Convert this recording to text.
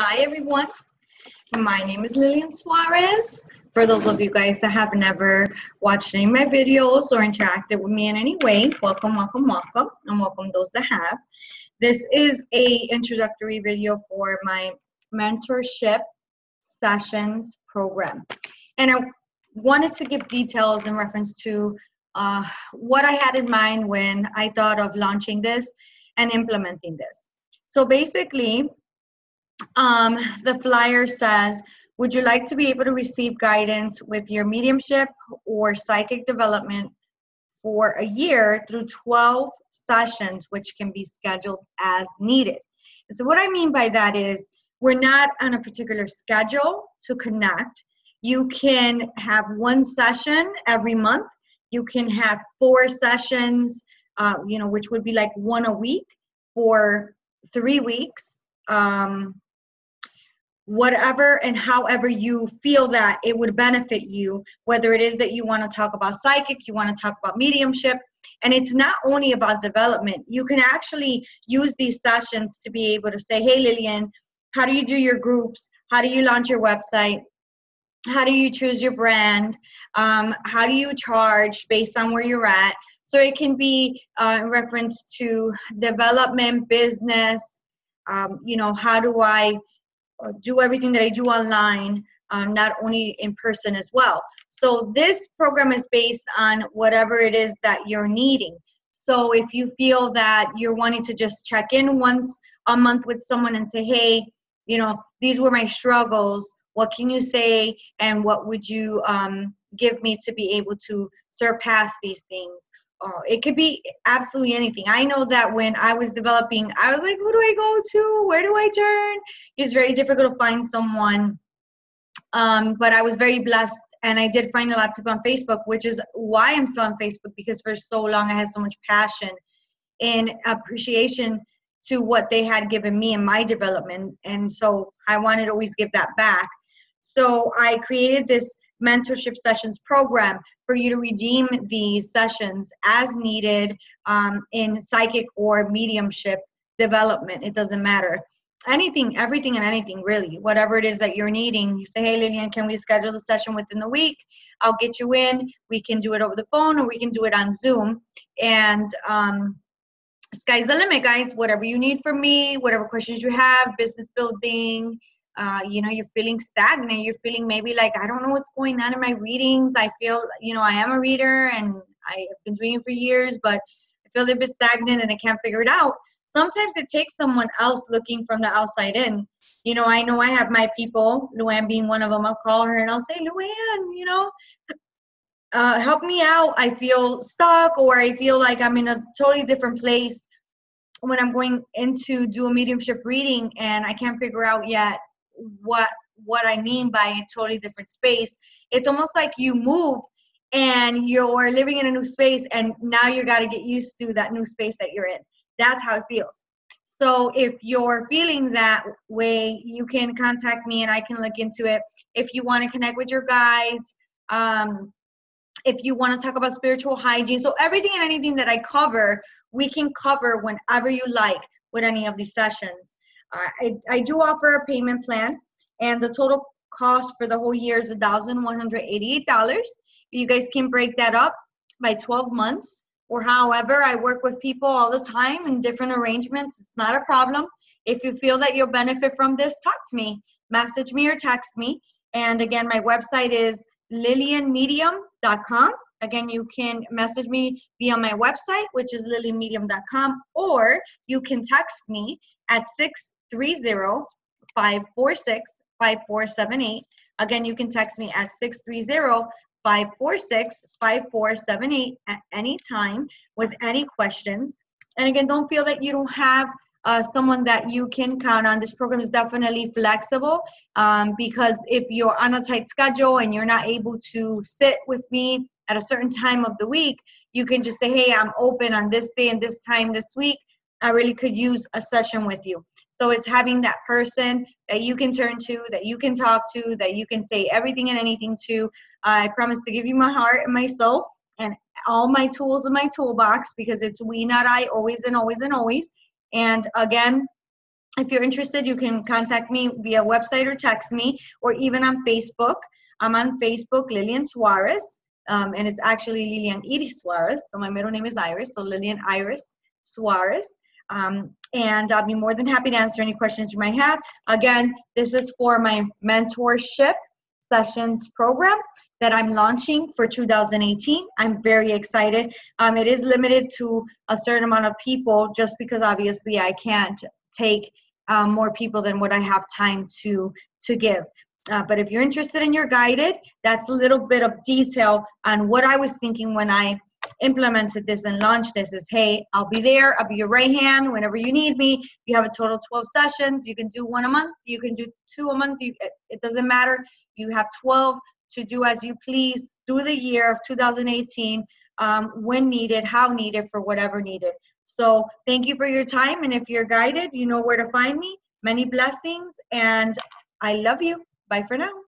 Hi, everyone. My name is Lillian Suarez. For those of you guys that have never watched any of my videos or interacted with me in any way, welcome, welcome, welcome, and welcome those that have. This is a introductory video for my mentorship sessions program. And I wanted to give details in reference to uh, what I had in mind when I thought of launching this and implementing this. So basically, um, the flyer says, would you like to be able to receive guidance with your mediumship or psychic development for a year through 12 sessions, which can be scheduled as needed? And so, what I mean by that is, we're not on a particular schedule to connect. You can have one session every month. You can have four sessions, uh, you know, which would be like one a week for three weeks. Um, whatever and however you feel that it would benefit you, whether it is that you want to talk about psychic, you want to talk about mediumship. And it's not only about development. You can actually use these sessions to be able to say, hey, Lillian, how do you do your groups? How do you launch your website? How do you choose your brand? Um, how do you charge based on where you're at? So it can be uh, in reference to development, business, um, you know, how do I do everything that I do online, um, not only in person as well. So this program is based on whatever it is that you're needing. So if you feel that you're wanting to just check in once a month with someone and say, hey, you know, these were my struggles. What can you say? And what would you um, give me to be able to surpass these things? Uh, it could be absolutely anything. I know that when I was developing, I was like, who do I go to? Where do I turn? It's very difficult to find someone. Um, but I was very blessed and I did find a lot of people on Facebook, which is why I'm still on Facebook because for so long I had so much passion and appreciation to what they had given me in my development. And so I wanted to always give that back. So I created this mentorship sessions program for you to redeem these sessions as needed um, in psychic or mediumship development. It doesn't matter. Anything, everything, and anything really. Whatever it is that you're needing, you say, Hey, Lillian, can we schedule the session within the week? I'll get you in. We can do it over the phone or we can do it on Zoom. And um, sky's the limit, guys. Whatever you need from me, whatever questions you have, business building, uh, you know you're feeling stagnant. You're feeling maybe like i don't know what's going on in my readings. I feel you know i am a reader and i've been doing it for years but i feel a little bit stagnant and i can't figure it out. Sometimes it takes someone else looking from the outside in. You know i know i have my people luann being one of them. I'll call her and i'll say luann you know uh, help me out. I feel stuck or i feel like i'm in a totally different place when i'm going into do a mediumship reading and i can't figure out yet what what I mean by a totally different space. It's almost like you move and you're living in a new space and now you got to get used to that new space that you're in. That's how it feels. So if you're feeling that way, you can contact me and I can look into it. If you want to connect with your guides, um, if you want to talk about spiritual hygiene, so everything and anything that I cover, we can cover whenever you like with any of these sessions. I, I do offer a payment plan, and the total cost for the whole year is $1,188. You guys can break that up by 12 months or however. I work with people all the time in different arrangements. It's not a problem. If you feel that you'll benefit from this, talk to me, message me or text me. And again, my website is lillianmedium.com. Again, you can message me via my website, which is lillianmedium.com, or you can text me at 6 630 546 5478. Again, you can text me at 630 546 5478 at any time with any questions. And again, don't feel that you don't have uh, someone that you can count on. This program is definitely flexible um, because if you're on a tight schedule and you're not able to sit with me at a certain time of the week, you can just say, Hey, I'm open on this day and this time this week. I really could use a session with you. So it's having that person that you can turn to, that you can talk to, that you can say everything and anything to. I promise to give you my heart and my soul and all my tools in my toolbox because it's we, not I, always and always and always. And again, if you're interested, you can contact me via website or text me, or even on Facebook. I'm on Facebook, Lillian Suarez, um, and it's actually Lillian Iris Suarez. So my middle name is Iris, so Lillian Iris Suarez. Um, and I'll be more than happy to answer any questions you might have. Again, this is for my mentorship sessions program that I'm launching for 2018. I'm very excited. Um, it is limited to a certain amount of people just because obviously I can't take um, more people than what I have time to to give. Uh, but if you're interested in your guided, that's a little bit of detail on what I was thinking when I implemented this and launched this is hey i'll be there i'll be your right hand whenever you need me. You have a total 12 sessions you can do one a month you can do two a month you, it doesn't matter. You have 12 to do as you please through the year of 2018 um, when needed how needed for whatever needed. So thank you for your time and if you're guided you know where to find me. Many blessings and i love you. Bye for now